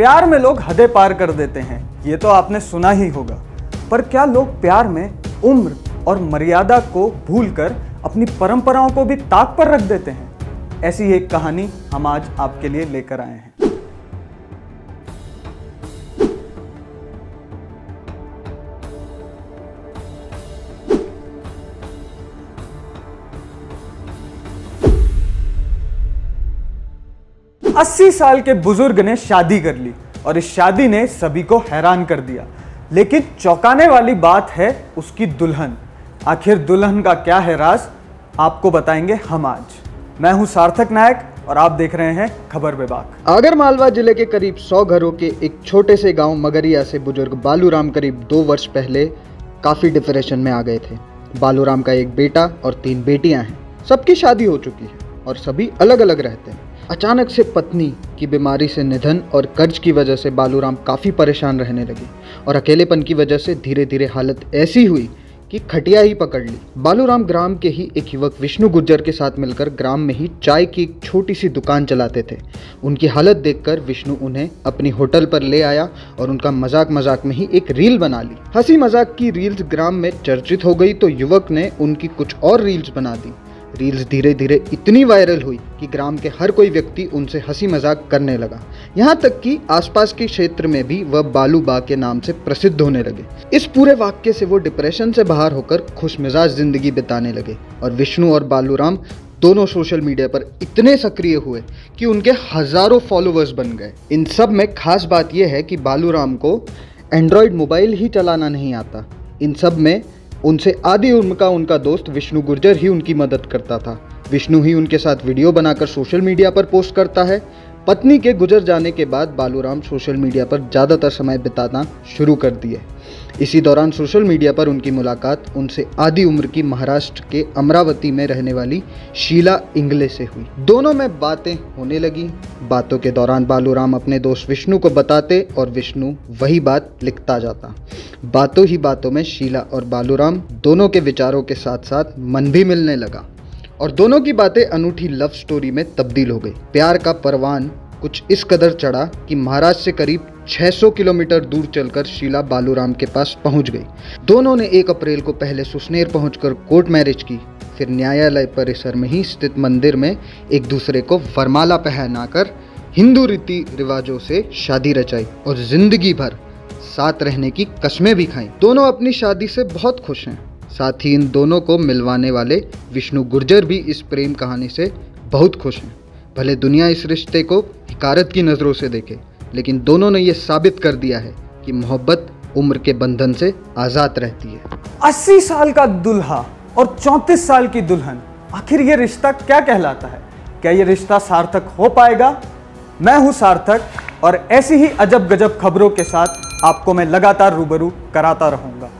प्यार में लोग हदें पार कर देते हैं, ये तो आपने सुना ही होगा। पर क्या लोग प्यार में उम्र और मर्यादा को भूलकर अपनी परंपराओं को भी ताक पर रख देते हैं? ऐसी एक कहानी हम आज आपके लिए लेकर आए हैं। अस्सी साल के बुज़ुर्ग ने शादी कर ली और इस शादी ने सभी को हैरान कर दिया। लेकिन चौंकाने वाली बात है उसकी दुल्हन। आखिर दुल्हन का क्या है राज? आपको बताएँगे हम आज। मैं हूँ सार्थक नायक और आप देख रहे हैं खबर विभाग। आगर मालवा ज़िले के करीब 100 घरों के एक छोटे से गाँव मगरिया से बुज़ुर्ग बालूराम करीब दो वर्ष पहले काफ़ी डिप्रेशन में आ गए थे। बालूराम का एक बेटा और तीन बेटियाँ हैं। सबकी शादी हो चुकी है और सभी अलग अलग रहते हैं। अचानक से पत्नी की बीमारी से निधन और कर्ज की वजह से बालूराम काफ़ी परेशान रहने लगे और अकेलेपन की वजह से धीरे धीरे हालत ऐसी हुई कि खटिया ही पकड़ ली। बालूराम ग्राम के ही एक युवक विष्णु गुज्जर के साथ मिलकर ग्राम में ही चाय की एक छोटी सी दुकान चलाते थे। उनकी हालत देखकर विष्णु उन्हें अपनी होटल पर ले आया और उनका मज़ाक मज़ाक में ही एक रील बना ली। हँसी मज़ाक की रील्स ग्राम में चर्चित हो गई तो युवक ने उनकी कुछ और रील्स बना दी। रील्स धीरे धीरे इतनी वायरल हुई कि ग्राम के हर कोई व्यक्ति उनसे हँसी मज़ाक करने लगा। यहाँ तक कि आसपास के क्षेत्र में भी वह बालू बा के नाम से प्रसिद्ध होने लगे। इस पूरे वाक्य से वो डिप्रेशन से बाहर होकर खुश मिजाज ज़िंदगी बिताने लगे और विष्णु और बालूराम दोनों सोशल मीडिया पर इतने सक्रिय हुए कि उनके हज़ारों फॉलोअर्स बन गए। इन सब में खास बात यह है कि बालूराम को एंड्रॉयड मोबाइल ही चलाना नहीं आता। इन सब में उनसे आदि उम्र का उनका दोस्त विष्णु गुर्जर ही उनकी मदद करता था। विष्णु ही उनके साथ वीडियो बनाकर सोशल मीडिया पर पोस्ट करता है। पत्नी के गुजर जाने के बाद बालूराम सोशल मीडिया पर ज़्यादातर समय बिताना शुरू कर दिए। इसी दौरान सोशल मीडिया पर उनकी मुलाकात उनसे आधी उम्र की महाराष्ट्र के अमरावती में रहने वाली शीला इंगले से हुई। दोनों में बातें होने लगी। बातों के दौरान बालूराम अपने दोस्त विष्णु को बताते और विष्णु वही बात लिखता जाता। बातों ही बातों में शीला और बालूराम दोनों के विचारों के साथ साथ मन भी मिलने लगा और दोनों की बातें अनूठी लव स्टोरी में तब्दील हो गई। प्यार का परवान कुछ इस कदर चढ़ा कि महाराष्ट्र से करीब 600 किलोमीटर दूर चलकर शीला बालूराम के पास पहुँच गई। दोनों ने एक अप्रैल को पहले सुसनेर पहुंचकर कोर्ट मैरिज की, फिर न्यायालय परिसर में ही स्थित मंदिर में एक दूसरे को वरमाला पहनाकर हिंदू रीति रिवाजों से शादी रचाई और ज़िंदगी भर साथ रहने की कस्में भी खाई। दोनों अपनी शादी से बहुत खुश हैं। साथ ही इन दोनों को मिलवाने वाले विष्णु गुर्जर भी इस प्रेम कहानी से बहुत खुश हैं। भले दुनिया इस रिश्ते को हिकारत की नज़रों से देखे लेकिन दोनों ने यह साबित कर दिया है कि मोहब्बत उम्र के बंधन से आज़ाद रहती है। अस्सी साल का दुल्हा और चौंतीस साल की दुल्हन, आखिर ये रिश्ता क्या कहलाता है? क्या ये रिश्ता सार्थक हो पाएगा? मैं हूँ सार्थक और ऐसी ही अजब गजब खबरों के साथ आपको मैं लगातार रूबरू कराता रहूँगा।